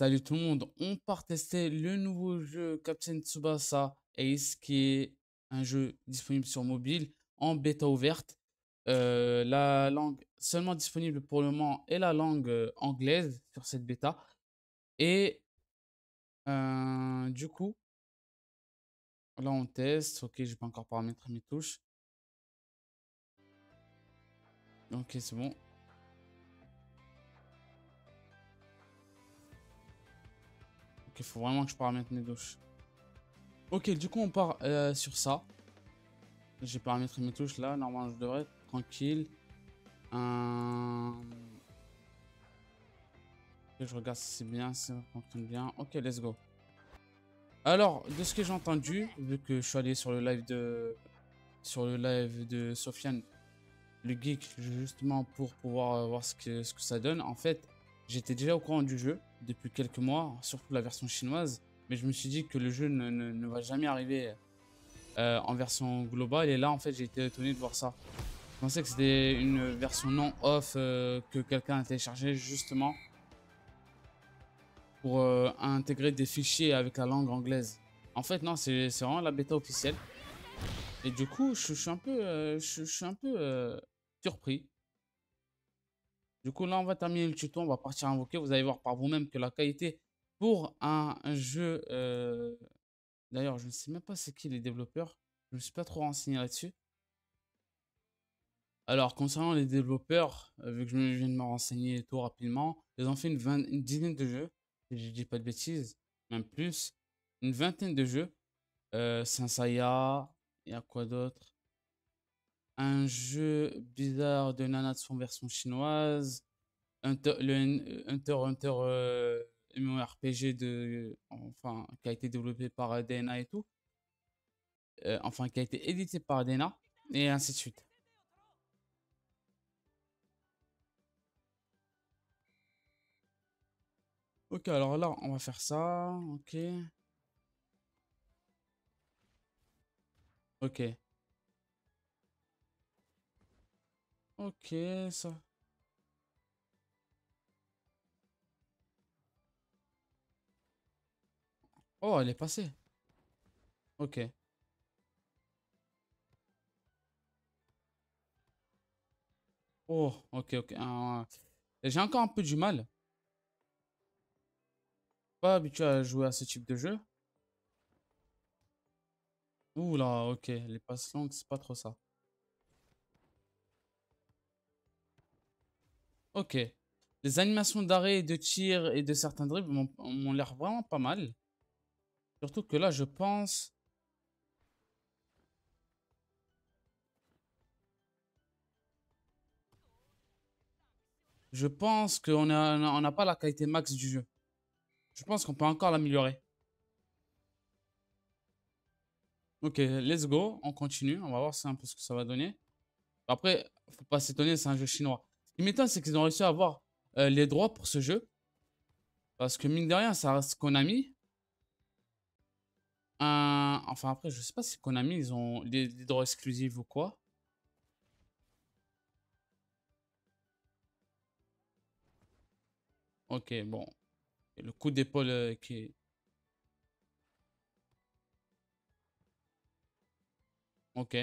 Salut tout le monde, on part tester le nouveau jeu Captain Tsubasa Ace qui est un jeu disponible sur mobile en bêta ouverte. Euh, la langue seulement disponible pour le moment est la langue euh, anglaise sur cette bêta. Et euh, du coup, là on teste. Ok, je vais pas encore paramétrer mes touches. Ok, c'est bon. Il faut vraiment que je paramètre mes touches. Ok, du coup, on part euh, sur ça. J'ai paramétré mes touches là. Normalement, je devrais être tranquille. Euh... je regarde si c'est bien, si ça fonctionne bien. Ok, let's go. Alors, de ce que j'ai entendu, vu que je suis allé sur le live de sur le live de Sofiane, le geek, justement pour pouvoir euh, voir ce que, ce que ça donne. En fait, j'étais déjà au courant du jeu depuis quelques mois, surtout la version chinoise. Mais je me suis dit que le jeu ne, ne, va jamais arriver euh, en version globale. Et là, en fait, j'ai été étonné de voir ça. Je pensais que c'était une version non off euh, que quelqu'un a téléchargé justement pour euh, intégrer des fichiers avec la langue anglaise. En fait, non, c'est vraiment la bêta officielle. Et du coup, je, suis un peu, je, suis un peu surpris. Du coup, là, on va terminer le tuto. On va partir invoquer. Vous allez voir par vous-même que la qualité pour un, jeu... Euh, d'ailleurs, je ne sais même pas c'est qui les développeurs. Je ne me suis pas trop renseigné là-dessus. Alors, concernant les développeurs, euh, vu que je viens de me renseigner tout rapidement, ils ont fait une, dizaine de jeux, si je dis pas de bêtises, même plus, une vingtaine de jeux. Euh, il y a quoi d'autre? Un jeu bizarre de Nanatsu version chinoise, Hunter, le Hunter Hunter euh, de, enfin, qui a été développé par DNA et tout, euh, enfin qui a été édité par DNA et ainsi de suite. Ok, alors là, on va faire ça. Ok. Ok. Ok, ça. Oh, elle est passée. Ok. Oh, ok, ok. Ah, j'ai encore un peu du mal. Pas habitué à jouer à ce type de jeu. Ouh là, ok. Les passes longues, c'est pas trop ça. Ok. Les animations d'arrêt, de tir et de certains dribbles m'ont l'air vraiment pas mal. Surtout que là, je pense... Je pense qu'on n'a pas la qualité max du jeu. Je pense qu'on peut encore l'améliorer. Ok, let's go. On continue. On va voir un peu ce que ça va donner. Après, faut pas s'étonner, c'est un jeu chinois. Qui m'étonne, c'est qu'ils ont réussi à avoir euh, les droits pour ce jeu. Parce que mine de rien, ça reste Konami. Enfin, après, je sais pas si Konami, ils ont des, droits exclusifs ou quoi. Ok, bon. le coup d'épaule euh, qui est... Ok.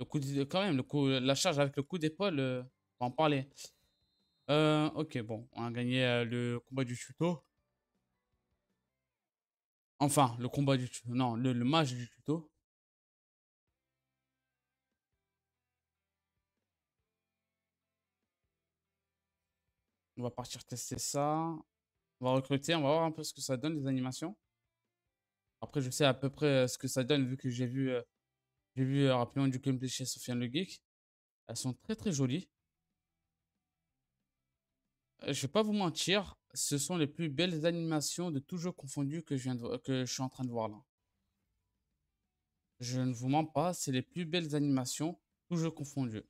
Le coup de... Quand même, le coup... la charge avec le coup d'épaule... Va en parler. Euh, ok, bon, on a gagné euh, le combat du tuto. Enfin, le combat du tuto. Non, le, le match du tuto. On va partir tester ça. On va recruter, on va voir un peu ce que ça donne, les animations. Après, je sais à peu près euh, ce que ça donne, vu que j'ai vu, j'ai vu rapidement du gameplay chez Sofiane le Geek. Elles sont très très jolies. Euh, je vais pas vous mentir, ce sont les plus belles animations de tous jeux confondus que je, que je suis en train de voir là. Je ne vous mens pas, c'est les plus belles animations, tous jeux confondus.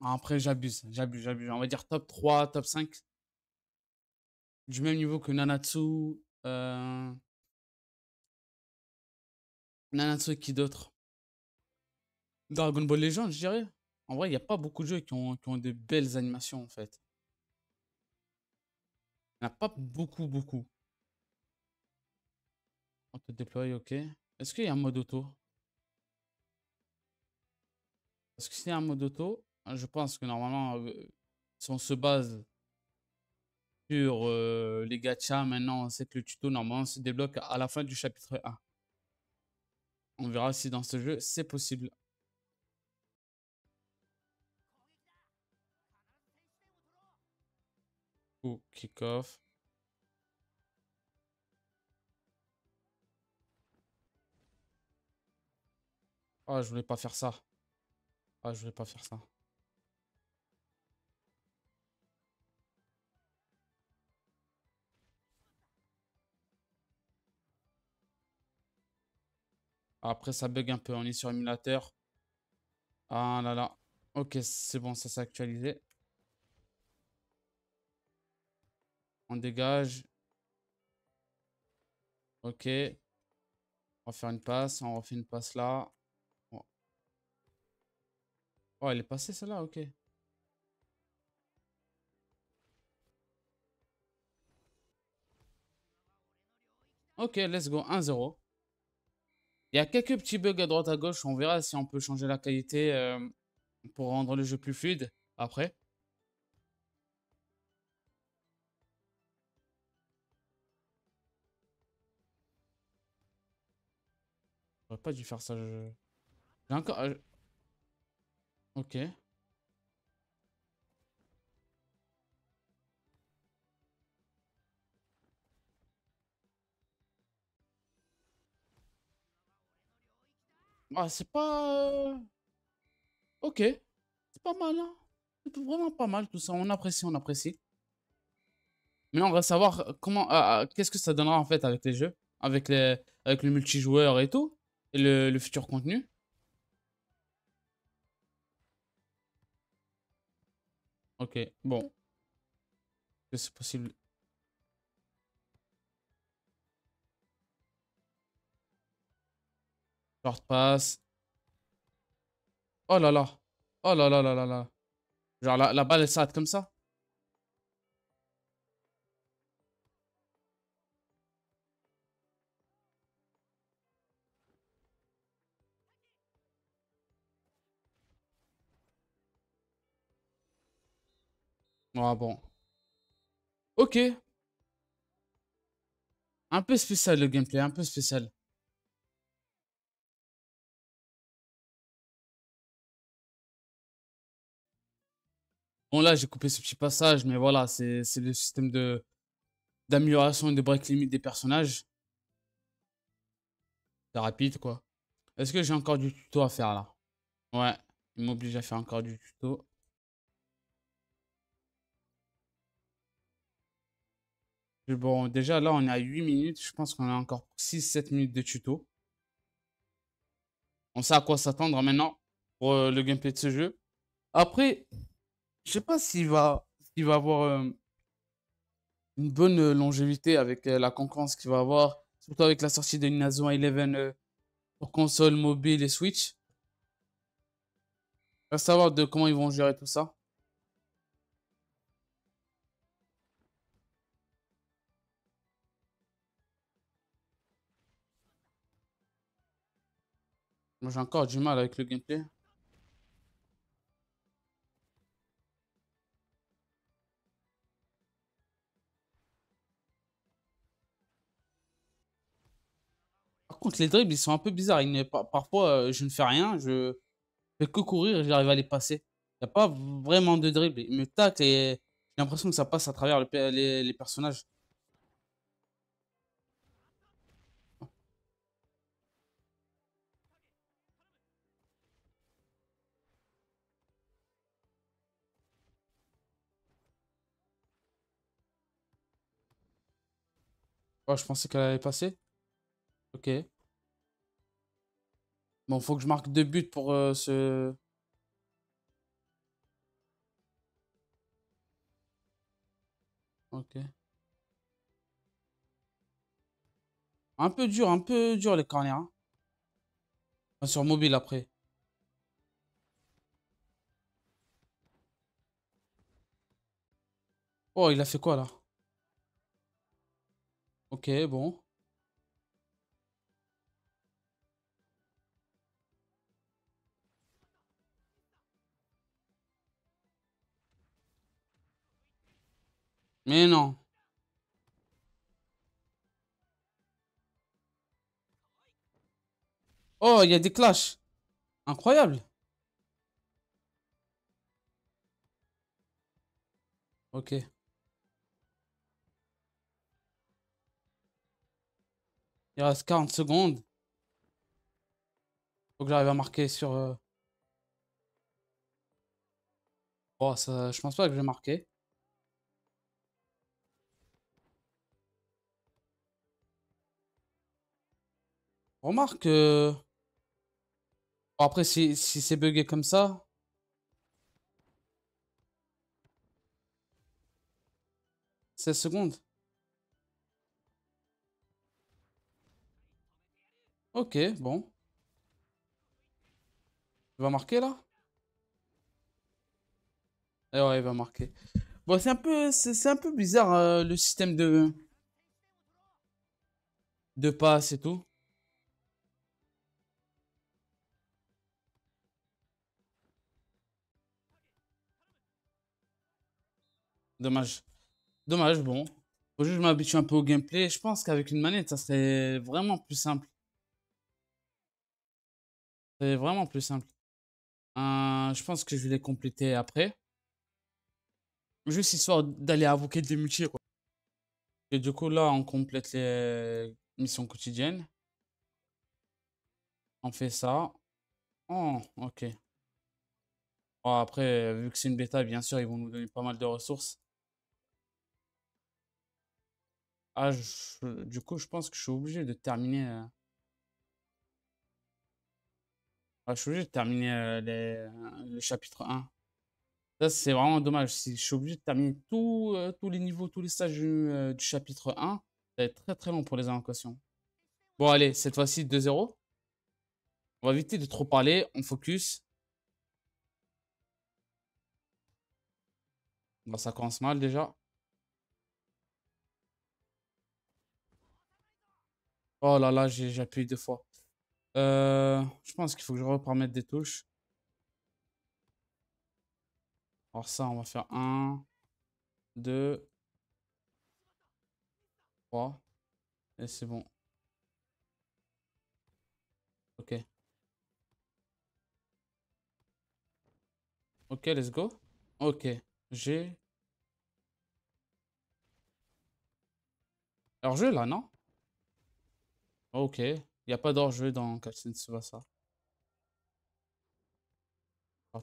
Après, j'abuse, j'abuse, j'abuse. On va dire top 3, top 5. Du même niveau que Nanatsu. Euh... Nanatsu, qui d'autre? Dragon Ball Legend, je dirais. En vrai, il n'y a pas beaucoup de jeux qui ont, qui ont de belles animations, en fait. Il n'y en a pas beaucoup, beaucoup. On te déploie, ok. Est-ce qu'il y a un mode auto? Parce que s'il y a un mode auto, je pense que normalement, euh, si on se base sur euh, les gachas, maintenant, c'est que le tuto, normalement, se débloque à la fin du chapitre 1. On verra si dans ce jeu, c'est possible. Kick-off. Ah, je voulais pas faire ça. Ah, je voulais pas faire ça. Après, ça bug un peu. On est sur émulateur. Ah là là. Ok, c'est bon, ça s'est actualisé. On dégage. Ok. On va faire une passe. On refait une passe là. Oh, elle est passée celle-là, ok. Ok, let's go. 1-0. Il y a quelques petits bugs à droite à gauche. On verra si on peut changer la qualité euh, pour rendre le jeu plus fluide après. Pas dû faire ça. J'ai encore... Euh, ok. Ah, c'est pas... Euh, ok. C'est pas mal, hein. C'est vraiment pas mal tout ça. On apprécie, on apprécie. Maintenant, on va savoir comment... Ah, qu'est-ce que ça donnera en fait avec les jeux. Avec, les, avec le multijoueur et tout. Le, le futur contenu. Ok, bon. C'est possible. Short passe. Oh là là. Oh là là là là là. Genre la, la balle elle s'arrête comme ça. Ah bon. Ok. Un peu spécial le gameplay, un peu spécial. Bon là j'ai coupé ce petit passage, mais voilà, c'est le système de d'amélioration et de break limit des personnages. C'est rapide quoi. Est-ce que j'ai encore du tuto à faire là? Ouais, il m'oblige à faire encore du tuto. Bon, déjà là, on est à 8 minutes. Je pense qu'on a encore 6-7 minutes de tuto. On sait à quoi s'attendre maintenant pour euh, le gameplay de ce jeu. Après, je sais pas s'il va, s'il va avoir euh, une bonne longévité avec euh, la concurrence qu'il va avoir. Surtout avec la sortie de Inazuma 11 pour console, mobile et Switch. Va savoir de comment ils vont gérer tout ça. J'ai encore du mal avec le gameplay. Par contre, les dribbles, ils sont un peu bizarres. Parfois, euh, je ne fais rien. Je fais que courir et j'arrive à les passer. Il n'y a pas vraiment de dribble. Ils me tacle et j'ai l'impression que ça passe à travers les personnages. Oh, je pensais qu'elle allait passer. Ok. Bon, faut que je marque deux buts pour euh, ce... Ok. Un peu dur, un peu dur les corners. Hein. sur mobile après. Oh, il a fait quoi là? Ok, bon. Mais non. Oh, il y a des clashs. Incroyable. Ok. Il reste 40 secondes. Faut que j'arrive à marquer sur... euh, Oh, ça, je pense pas que je vais marquer. Remarque... bon, après, si, si c'est bugué comme ça... 16 secondes. Ok, bon. Il va marquer là? Eh ouais, il va marquer. Bon, c'est un peu, c'est un peu bizarre euh, le système de, de passe et tout. Dommage. Dommage, bon. Faut juste que je m'habitue un peu au gameplay. Je pense qu'avec une manette, ça serait vraiment plus simple. C'est vraiment plus simple. Euh, je pense que je vais les compléter après. Juste histoire d'aller invoquer des multi, quoi. Et du coup, là, on complète les missions quotidiennes. On fait ça. Oh, ok. Bon, après, vu que c'est une bêta, bien sûr, ils vont nous donner pas mal de ressources. Ah, du coup, je pense que je suis obligé de terminer. Ah, je suis obligé de terminer euh, euh, le chapitre 1. Ça, c'est vraiment dommage. Si je suis obligé de terminer euh, tous les niveaux, tous les stages du, chapitre 1, ça va être très très long pour les invocations. Bon, allez, cette fois-ci 2-0. On va éviter de trop parler. On focus. Bon, ça commence mal déjà. Oh là là, j'ai appuyé deux fois. Euh, je pense qu'il faut que je reparamètre des touches. Alors ça, on va faire 1, 2, 3. Et c'est bon. Ok. Ok, let's go. Ok. J'ai... Hors-jeu là, non? Ok. Il n'y a pas d'hors-jeu dans Captain Tsubasa.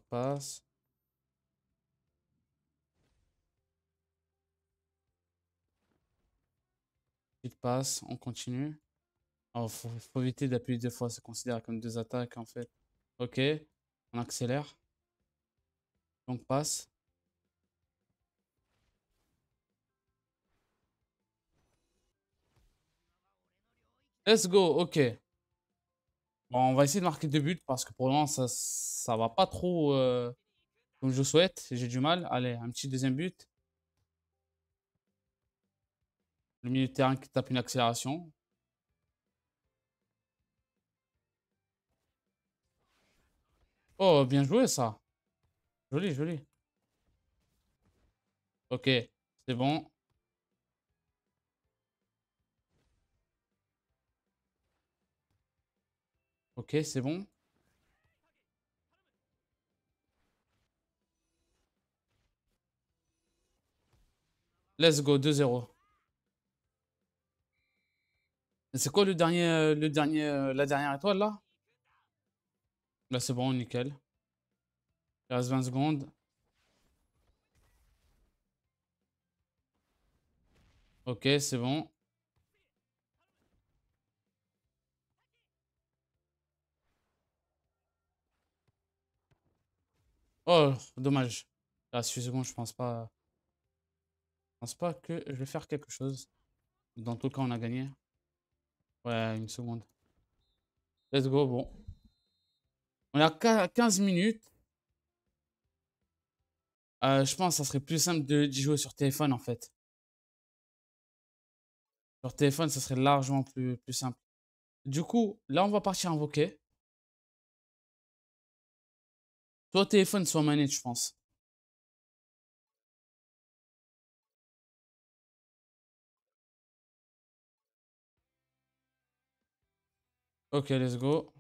Passe. Il passe, on continue. Oh, faut, faut éviter d'appuyer deux fois, c'est considéré comme deux attaques en fait. Ok, on accélère. Donc passe. Let's go, ok. Bon, on va essayer de marquer deux buts parce que pour le moment ça, ça va pas trop euh, comme je souhaite. J'ai du mal. Allez, un petit deuxième but. Le milieu de terrain qui tape une accélération. Oh, bien joué ça. Joli, joli. Ok, c'est bon. Ok, c'est bon. Let's go, 2-0. C'est quoi le dernier, euh, le dernier, euh, la dernière étoile là? Là, c'est bon, nickel. Il reste 20 secondes. Ok, c'est bon. Oh, dommage. 8 secondes, je pense pas. Je pense pas que je vais faire quelque chose. Dans tout cas, on a gagné. Ouais, une seconde. Let's go, bon. On à 15 minutes. Euh, je pense que ça serait plus simple de- jouer sur téléphone en fait. Sur téléphone, ça serait largement plus, plus simple. Du coup, là, on va partir invoquer. Soit téléphone, soit manette, je pense. Ok, let's go.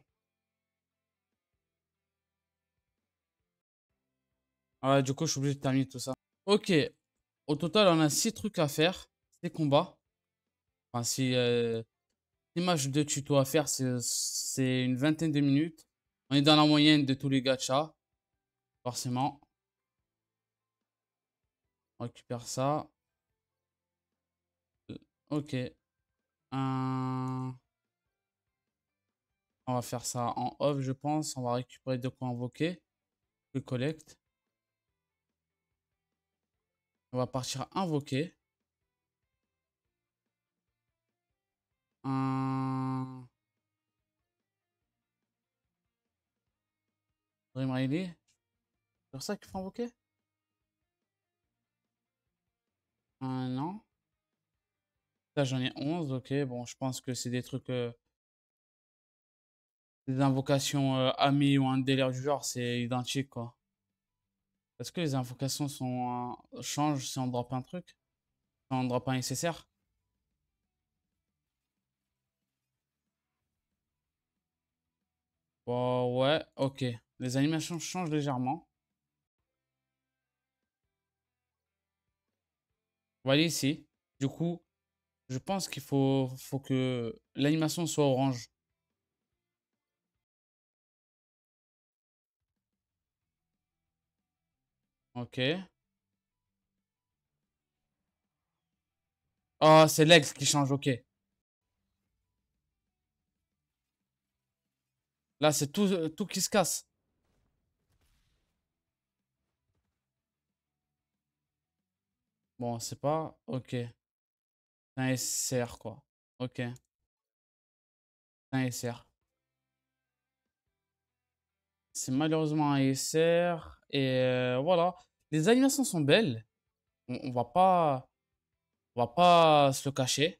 Ouais, du coup, je suis obligé de terminer tout ça. Ok. Au total, on a 6 trucs à faire. C'est combats. Enfin, si... Euh, de tuto à faire, c'est une vingtaine de minutes. On est dans la moyenne de tous les gachas. Forcément. On récupère ça. Ok. On va faire ça en off, je pense. On va récupérer de quoi invoquer. Le collect. On va partir invoquer. Dream Riley. C'est ça qu'il faut invoquer? Un non. Là, j'en ai 11, ok. Bon, je pense que c'est des trucs... Euh, des invocations euh, ou un délire du genre, c'est identique, quoi. Est-ce que les invocations sont, changent si on drop un truc Si on drop un nécessaire Bon, ouais, ok. Les animations changent légèrement. On va ici. Du coup, je pense qu'il faut, faut que l'animation soit orange. Ok. Oh, c'est l'ex qui change, ok. Là, c'est tout, euh, tout qui se casse. Bon, c'est pas... Ok. Un SR, quoi. Ok. Un SR. C'est malheureusement un SR. Et voilà. Les animations sont belles. On, va pas... On va pas se cacher.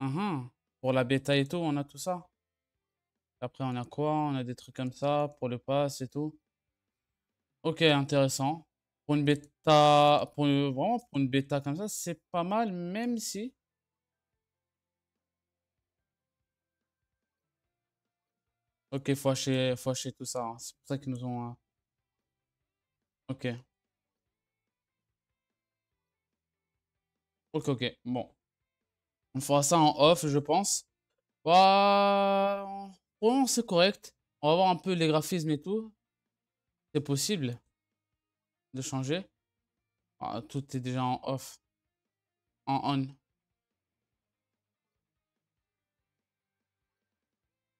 Mhm. Pour la bêta et tout, on a tout ça. Après, on a quoi? On a des trucs comme ça pour le pass et tout. Ok, intéressant. Pour une bêta, pour vraiment pour une bêta comme ça, c'est pas mal, même si. Ok, faut acheter, faut acheter tout ça. Hein. C'est pour ça qu'ils nous ont. Euh, ok. Ok, ok. Bon. On fera ça en off, je pense. Bah, bon, c'est correct. On va voir un peu les graphismes et tout. C'est possible de changer. Ah, tout est déjà en off. En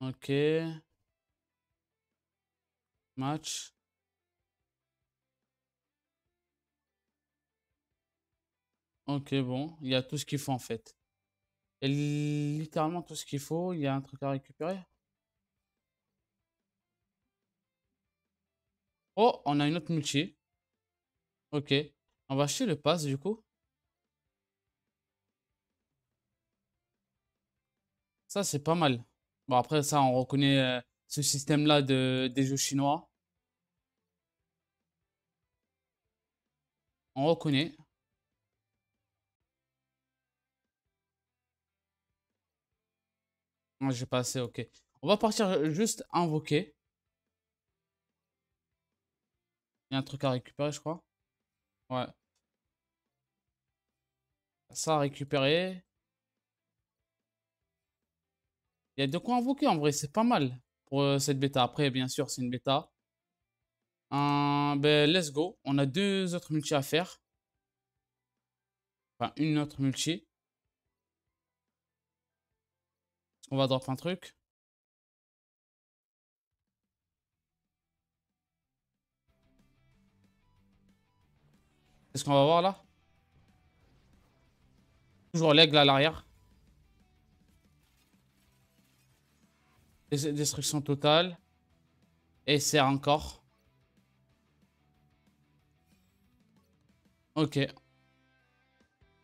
on. Ok. Match. Ok, bon. Il y a tout ce qu'il faut en fait. Et littéralement tout ce qu'il faut. Il y a un truc à récupérer. Oh, on a une autre multi. Ok. On va acheter le pass du coup. Ça, c'est pas mal. Bon, après ça, on reconnaît euh, ce système-là de, des jeux chinois. On reconnaît. Moi, j'ai pas assez, ok. On va partir juste invoquer. Y a un truc à récupérer, je crois. Ouais. Ça à récupérer. Il y a de quoi invoquer en vrai, c'est pas mal pour euh, cette bêta. Après, bien sûr, c'est une bêta. ben, let's go. On a deux autres multi à faire. Enfin, une autre multi. On va drop un truc. Qu'est-ce qu'on va voir là? Toujours l'aigle à l'arrière. Destruction totale. Et c'est encore. Ok.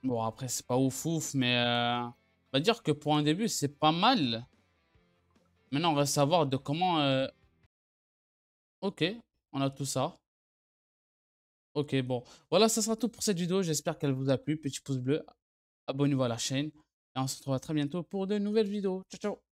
Bon, après, c'est pas ouf ouf, mais euh, on va dire que pour un début, c'est pas mal. Maintenant, on va savoir de comment... euh, Ok, on a tout ça. Ok, bon. Voilà, ça sera tout pour cette vidéo. J'espère qu'elle vous a plu. Petit pouce bleu, abonnez-vous à la chaîne. Et on se retrouvera très bientôt pour de nouvelles vidéos. Ciao, ciao